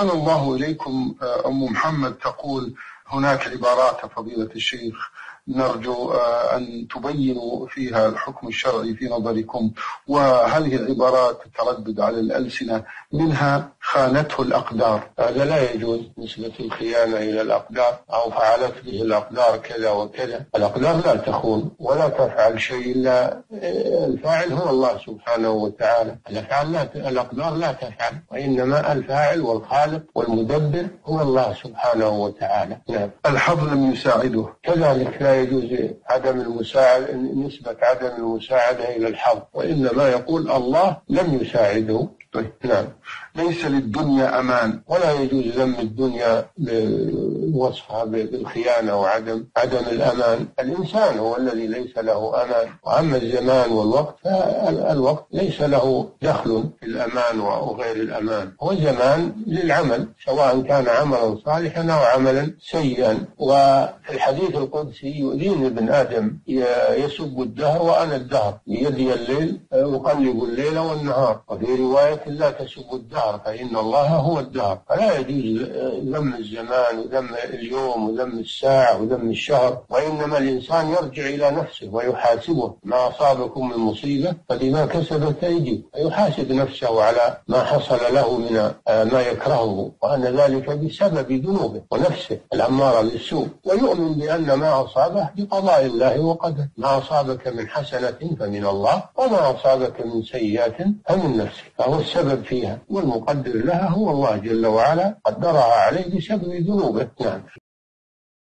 أحسن الله إليكم أم محمد تقول هناك عبارات فضيلة الشيخ نرجو آه، أن تبينوا فيها الحكم الشرعي في نظركم وهذه العبارات تتردد على الألسنة منها خانته الأقدار. هذا لا يجوز نسبة الخيانة إلى الأقدار أو فعلت به الأقدار كذا وكذا. الأقدار لا تخون ولا تفعل شيء إلا آه، الفاعل هو الله سبحانه وتعالى. الأفعال لا ت... الأقدار لا تفعل وإنما الفاعل والخالق والمدبر هو الله سبحانه وتعالى. نعم. الحظ لم يساعده. كذلك لا يجوز عدم المساعدة نسبة عدم المساعدة إلى الحظ وإنما يقول الله لم يساعده. طيب. نعم ليس للدنيا أمان ولا يجوز ذم الدنيا بوصفها بالخيانة وعدم عدم الأمان. الإنسان هو الذي ليس له أمان. وأما الزمان والوقت فالوقت ليس له دخل في الأمان وغير الأمان. هو زمان للعمل سواء كان عملا صالحا أو عملا سيئا. وفي الحديث القدسي يؤذيني ابن آدم يسب الدهر وأنا الدهر بيدي الليل أقلب الليل والنهار. وفي رواية لا تسب الدهر فإن الله هو الدهر فلا يجوز ذم الزمان وذم اليوم وذم الساعة وذم الشهر وإنما الإنسان يرجع إلى نفسه ويحاسبه. ما أصابكم من مصيبة فبما كسبت أيديكم فيحاسب نفسه على ما حصل له من ما يكرهه وأن ذلك بسبب ذنوبه ونفسه الأمارة بالسوء ويؤمن بأن ما أصابه بقضاء الله وقدره. ما أصابك من حسنة فمن الله وما أصابك من سيئات فمن نفسك فهو السبب فيها والمقدر لها هو الله جل وعلا قدرها عليه بسبب ذنوبه. نعم.